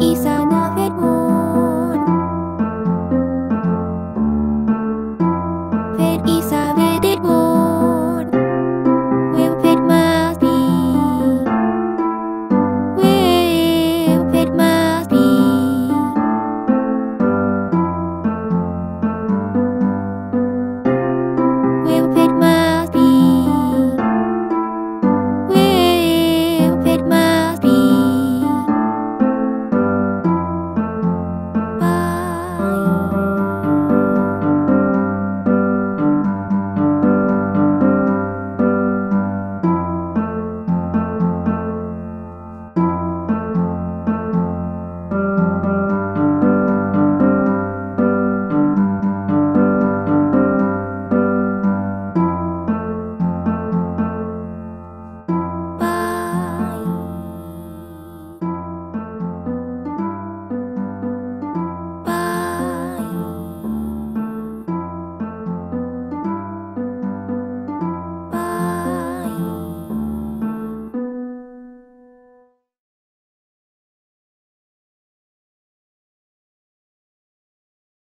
isa